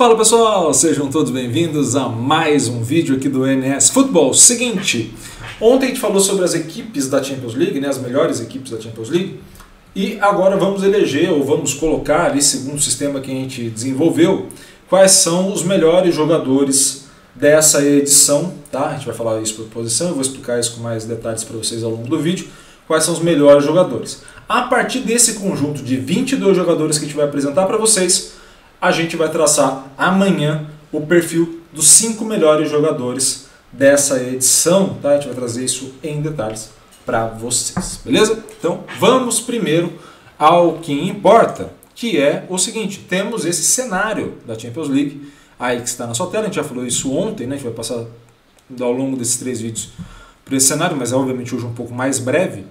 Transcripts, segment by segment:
Fala pessoal, sejam todos bem-vindos a mais um vídeo aqui do NS Futebol. Seguinte, ontem a gente falou sobre as equipes da Champions League, né, as melhores equipes da Champions League, e agora vamos eleger ou vamos colocar ali, segundo o sistema que a gente desenvolveu, quais são os melhores jogadores dessa edição, tá? A gente vai falar isso por posição, eu vou explicar isso com mais detalhes para vocês ao longo do vídeo, quais são os melhores jogadores. A partir desse conjunto de 22 jogadores que a gente vai apresentar para vocês, a gente vai traçar amanhã o perfil dos cinco melhores jogadores dessa edição, tá? A gente vai trazer isso em detalhes para vocês, beleza? Então vamos primeiro ao que importa, que é o seguinte: temos esse cenário da Champions League aí que está na sua tela. A gente já falou isso ontem, né? A gente vai passar ao longo desses três vídeos por esse cenário, mas é obviamente hoje um pouco mais breve,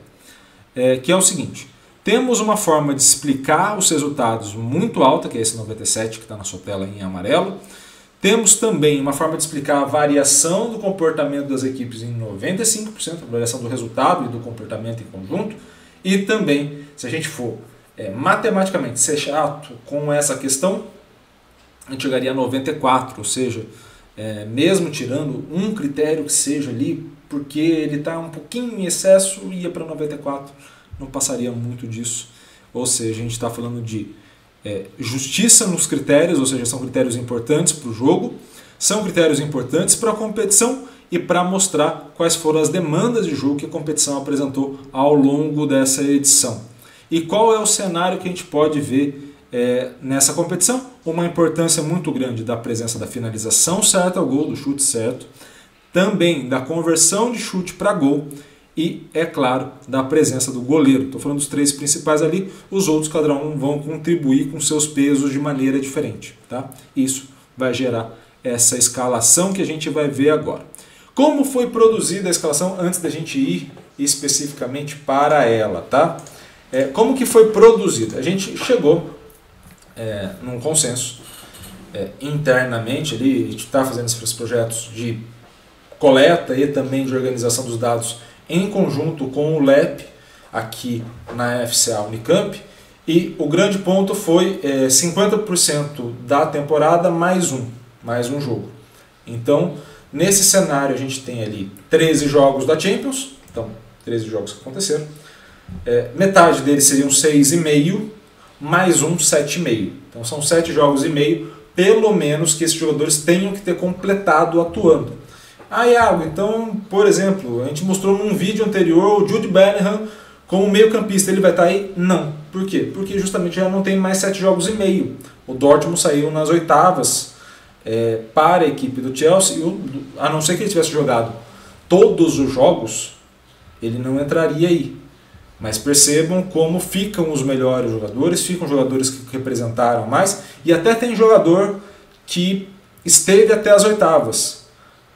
é, que é o seguinte. Temos uma forma de explicar os resultados muito alta, que é esse 97 que está na sua tela em amarelo. Temos também uma forma de explicar a variação do comportamento das equipes em 95%, a variação do resultado e do comportamento em conjunto. E também, se a gente for é, matematicamente ser chato com essa questão, a gente chegaria a 94, ou seja, é, mesmo tirando um critério que seja ali, porque ele está um pouquinho em excesso, ia para 94 não passaria muito disso. Ou seja, a gente está falando de é, justiça nos critérios, ou seja, são critérios importantes para o jogo, são critérios importantes para a competição e para mostrar quais foram as demandas de jogo que a competição apresentou ao longo dessa edição. E qual é o cenário que a gente pode ver é, nessa competição? Uma importância muito grande da presença da finalização certa ao gol, do chute certo, também da conversão de chute para gol e, é claro, da presença do goleiro. Estou falando dos três principais ali, os outros cada um vão contribuir com seus pesos de maneira diferente. Tá? Isso vai gerar essa escalação que a gente vai ver agora. Como foi produzida a escalação antes da gente ir especificamente para ela, tá? É, como que foi produzida? A gente chegou é, num consenso é, internamente ali, a gente está fazendo esses projetos de coleta e também de organização dos dados em conjunto com o LEP, aqui na FCA Unicamp, e o grande ponto foi é, 50% da temporada mais um, mais um jogo. Então, nesse cenário, a gente tem ali 13 jogos da Champions, então, 13 jogos que aconteceram. É, metade deles seriam 6,5, mais um 7,5. Então, são 7 jogos e meio, pelo menos que esses jogadores tenham que ter completado atuando. Ah, Iago, então, por exemplo, a gente mostrou num vídeo anterior o Jude Bellingham como meio campista, ele vai estar tá aí? Não. Por quê? Porque justamente já não tem mais sete jogos e meio. O Dortmund saiu nas oitavas é, para a equipe do Chelsea, a não ser que ele tivesse jogado todos os jogos, ele não entraria aí. Mas percebam como ficam os melhores jogadores, ficam jogadores que representaram mais, e até tem jogador que esteve até as oitavas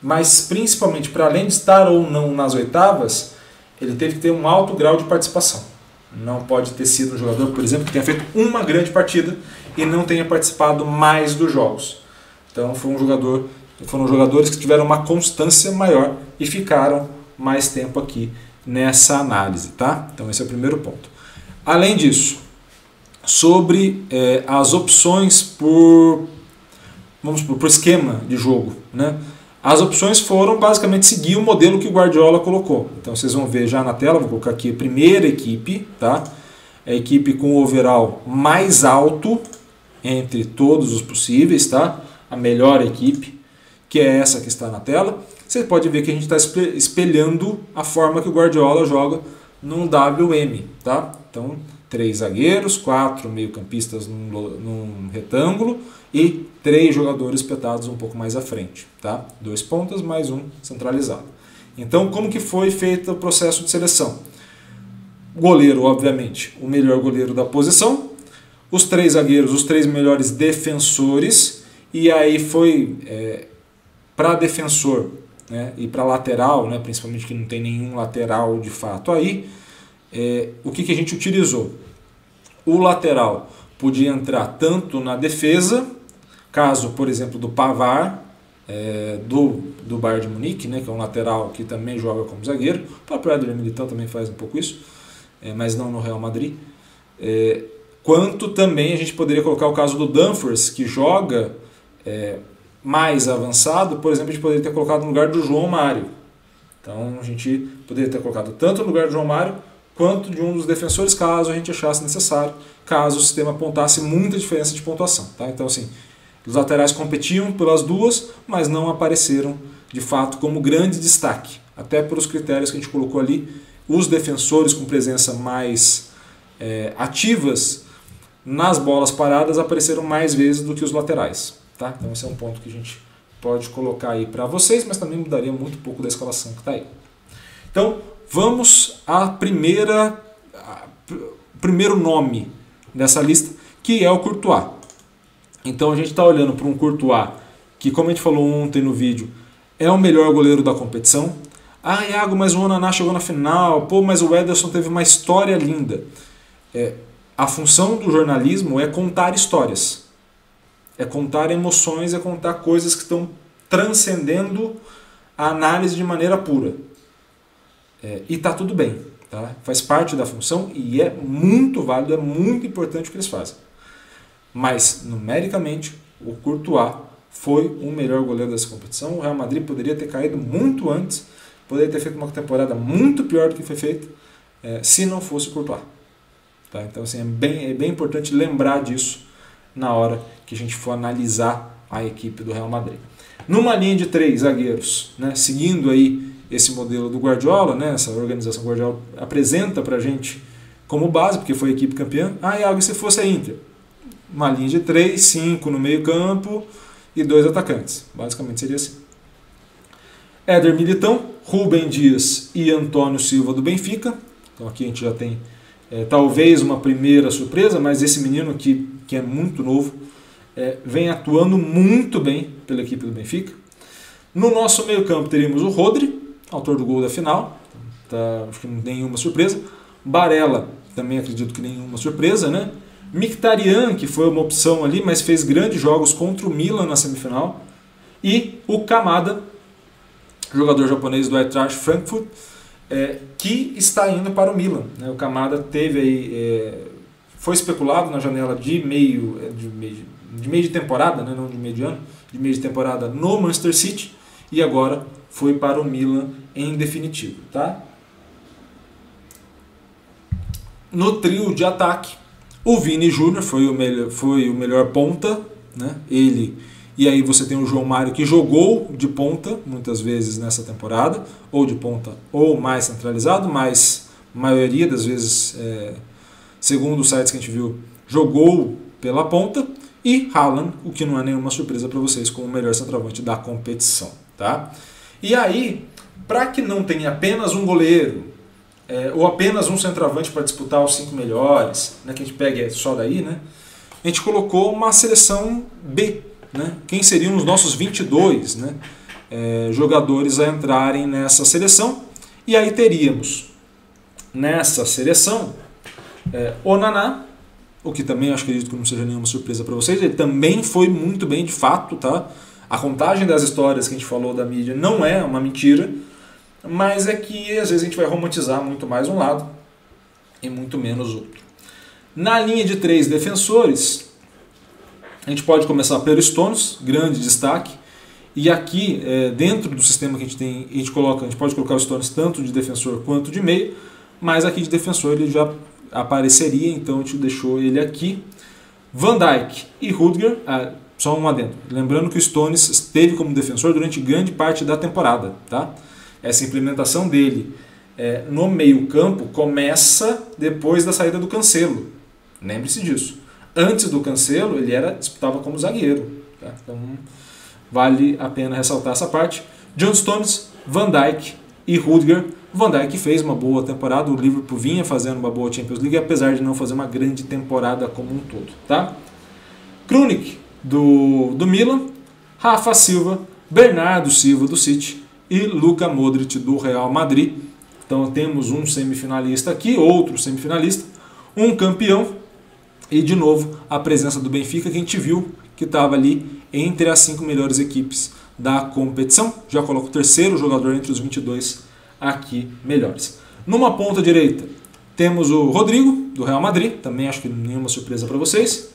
mas principalmente para além de estar ou não nas oitavas, ele teve que ter um alto grau de participação. Não pode ter sido um jogador, por exemplo, que tenha feito uma grande partida e não tenha participado mais dos jogos. Então foi um jogador, foram jogadores que tiveram uma constância maior e ficaram mais tempo aqui nessa análise, tá? Então esse é o primeiro ponto. Além disso, sobre é, as opções por vamos por, por esquema de jogo, né? As opções foram basicamente seguir o modelo que o Guardiola colocou. Então vocês vão ver já na tela, vou colocar aqui a primeira equipe, tá? A equipe com o overall mais alto entre todos os possíveis, tá? A melhor equipe, que é essa que está na tela. Você pode ver que a gente está espelhando a forma que o Guardiola joga num WM, tá? Então, três zagueiros, quatro meio-campistas num, num retângulo e três jogadores espetados um pouco mais à frente, tá? Dois pontas mais um centralizado. Então, como que foi feito o processo de seleção? Goleiro, obviamente, o melhor goleiro da posição, os três zagueiros, os três melhores defensores, e aí foi é, para defensor né, e para lateral, né, principalmente que não tem nenhum lateral de fato aí, é, o que, que a gente utilizou? O lateral podia entrar tanto na defesa Caso, por exemplo, do Pavar, é, do, do Bayern de Munique, né, que é um lateral que também joga como zagueiro. O próprio Éder Militão também faz um pouco isso, é, mas não no Real Madrid. É, quanto também a gente poderia colocar o caso do Dumfries, que joga é, mais avançado, por exemplo, a gente poderia ter colocado no lugar do João Mário. Então a gente poderia ter colocado tanto no lugar do João Mário quanto de um dos defensores, caso a gente achasse necessário, caso o sistema apontasse muita diferença de pontuação. Tá? Então, assim, os laterais competiam pelas duas, mas não apareceram de fato como grande destaque, até pelos critérios que a gente colocou ali. Os defensores com presença mais é, ativas nas bolas paradas apareceram mais vezes do que os laterais. Tá? Então, esse é um ponto que a gente pode colocar aí para vocês, mas também mudaria muito pouco da escalação que está aí. Então, vamos à primeira, primeiro nome dessa lista, que é o Courtois. Então, a gente está olhando para um Courtois que, como a gente falou ontem no vídeo, é o melhor goleiro da competição. Ah, Iago, mas o Onaná chegou na final. Pô, mas o Ederson teve uma história linda. É, a função do jornalismo é contar histórias. É contar emoções, é contar coisas que estão transcendendo a análise de maneira pura. É, e tá tudo bem, tá? faz parte da função e é muito válido, é muito importante o que eles fazem. Mas, numericamente, o Courtois foi o melhor goleiro dessa competição. O Real Madrid poderia ter caído muito antes, poderia ter feito uma temporada muito pior do que foi feita, é, se não fosse o Courtois. Tá? Então, assim, é bem, é bem importante lembrar disso na hora que a gente for analisar a equipe do Real Madrid. Numa linha de três zagueiros, né, seguindo aí esse modelo do Guardiola, né, essa organização Guardiola apresenta para a gente como base, porque foi a equipe campeã. Ah, e algo se fosse a Inter? Uma linha de três, cinco no meio campo e dois atacantes. Basicamente seria assim. Éder Militão, Rubem Dias e Antônio Silva do Benfica. Então aqui a gente já tem é, talvez uma primeira surpresa, mas esse menino aqui, que é muito novo, é, vem atuando muito bem pela equipe do Benfica. No nosso meio-campo teríamos o Rodri, autor do gol da final, tá, acho que nenhuma surpresa. Barella, também acredito que nenhuma surpresa, né? Mkhitaryan, que foi uma opção ali, mas fez grandes jogos contra o Milan na semifinal. E o Kamada, jogador japonês do Eintracht Frankfurt, é, que está indo para o Milan. Né? O Kamada teve aí, é, foi especulado na janela de meio, é, de meio, de meio de temporada, né? não de meio de ano, de meio de temporada no Manchester City e agora foi para o Milan em definitivo. Tá? No trio de ataque, o Vini Júnior foi o melhor, foi o melhor ponta, né? ele e aí você tem o João Mário que jogou de ponta muitas vezes nessa temporada, ou de ponta ou mais centralizado, mas maioria das vezes, é, segundo os sites que a gente viu, jogou pela ponta. E Haaland, o que não é nenhuma surpresa para vocês, como o melhor centroavante da competição. Tá? E aí, para que não tenha apenas um goleiro, é, ou apenas um centroavante para disputar os cinco melhores, né, que a gente pega só daí, né, a gente colocou uma seleção B, né? quem seriam os nossos 22 né? É, jogadores a entrarem nessa seleção. E aí teríamos nessa seleção é, o Naná, o que também acho que não seja nenhuma surpresa para vocês, ele também foi muito bem de fato, tá? A contagem das histórias que a gente falou da mídia não é uma mentira, mas é que às vezes a gente vai romantizar muito mais um lado e muito menos outro. Na linha de três defensores, a gente pode começar pelo Stones, grande destaque. E aqui, é, dentro do sistema que a gente tem, a gente, coloca, a gente pode colocar o Stones tanto de defensor quanto de meio, mas aqui de defensor ele já apareceria, então a gente deixou ele aqui. Van Dijk e Rudger, ah, só um adendo. Lembrando que o Stones esteve como defensor durante grande parte da temporada. Tá? Essa implementação dele é, no meio-campo começa depois da saída do Cancelo. Lembre-se disso antes do Cancelo, ele era disputava como zagueiro. Tá? Então, vale a pena ressaltar essa parte. John Stones, Van Dijk e Rudiger. Van Dijk fez uma boa temporada, o Liverpool vinha fazendo uma boa Champions League, apesar de não fazer uma grande temporada como um todo. Tá? Krunic, do, do Milan, Rafa Silva, Bernardo Silva, do City e Luka Modric, do Real Madrid. Então temos um semifinalista aqui, outro semifinalista, um campeão e de novo a presença do Benfica que a gente viu que estava ali entre as cinco melhores equipes da competição. Já coloco o terceiro jogador entre os 22 aqui melhores. Numa ponta direita temos o Rodrigo do Real Madrid, também acho que nenhuma surpresa para vocês.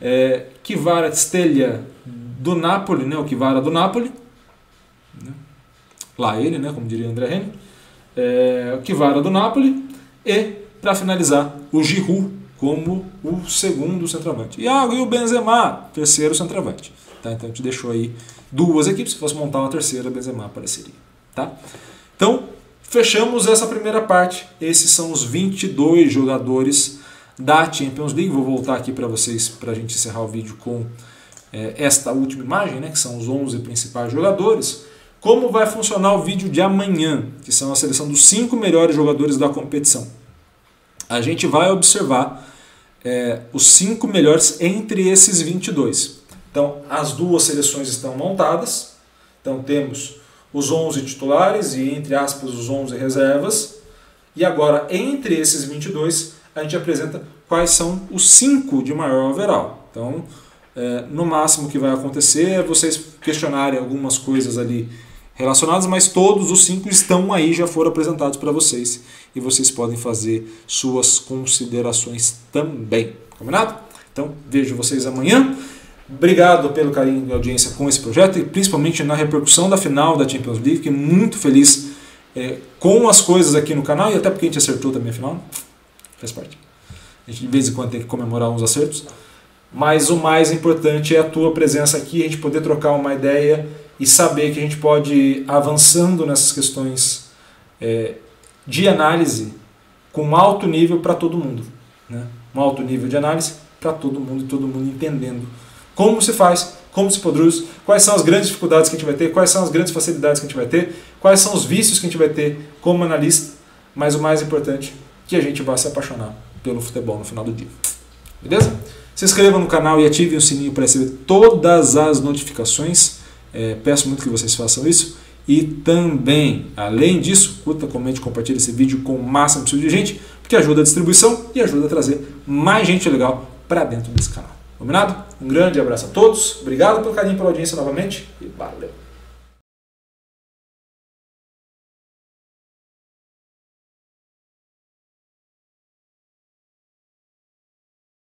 É, Kvaratskhelia do Napoli, né, o Kivara do Napoli. Né? Lá ele, né, como diria André Henry. É, o Kivara do Napoli. E, para finalizar, o Giroud como o segundo centroavante. E, ah, e o Benzema, terceiro centroavante. Tá? Então gente deixou aí duas equipes. Se fosse montar uma terceira, Benzema apareceria. Tá? Então, fechamos essa primeira parte. Esses são os 22 jogadores da Champions League. Vou voltar aqui para vocês para a gente encerrar o vídeo com é, esta última imagem, né, que são os 11 principais jogadores. Como vai funcionar o vídeo de amanhã, que são a seleção dos 5 melhores jogadores da competição. A gente vai observar é, os 5 melhores entre esses 22. Então, as duas seleções estão montadas. Então, temos os 11 titulares e, entre aspas, os 11 reservas. E agora, entre esses 22, a gente apresenta quais são os 5 de maior overall. Então, é, no máximo que vai acontecer é vocês questionarem algumas coisas ali relacionadas, mas todos os cinco estão aí, já foram apresentados para vocês e vocês podem fazer suas considerações também. Combinado? Então, vejo vocês amanhã. Obrigado pelo carinho e audiência com esse projeto e principalmente na repercussão da final da Champions League. Fiquei muito feliz é, com as coisas aqui no canal e até porque a gente acertou também a final. Faz parte. A gente de vez em quando tem que comemorar uns acertos. Mas o mais importante é a tua presença aqui, a gente poder trocar uma ideia e saber que a gente pode ir avançando nessas questões é, de análise com alto nível para todo mundo. Né? Um alto nível de análise para todo mundo e todo mundo entendendo como se faz, como se produz, quais são as grandes dificuldades que a gente vai ter, quais são as grandes facilidades que a gente vai ter, quais são os vícios que a gente vai ter como analista, mas o mais importante, que a gente vai se apaixonar pelo futebol no final do dia. Beleza? Se inscrevam no canal e ativem o sininho para receber todas as notificações. É, peço muito que vocês façam isso. E também, além disso, curta, comente, compartilhe esse vídeo com o máximo possível de gente, porque ajuda a distribuição e ajuda a trazer mais gente legal para dentro desse canal. Combinado? Um grande abraço a todos, obrigado pelo carinho pela audiência novamente e valeu!